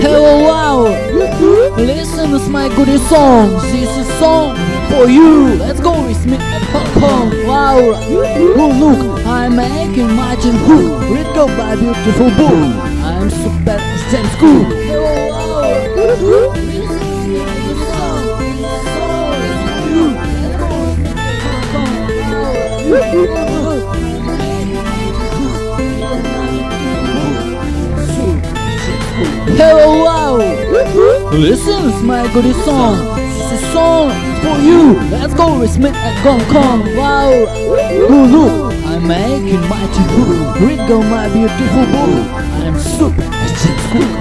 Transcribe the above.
Hello, wow! Listen to my goodie song. This is song for you. Let's go with me at Hong. Wow! Oh look, I'm making marching cool. Read go by beautiful book. I'm super at same school. Hello, wow! Listen to my song. Song for you. Let's go with me. Hello, wow! Listen my goodie song. This is song for you. Let's go with me at Hong Kong. Wow! Look, I'm making good. Read go my beautiful book. I'm super.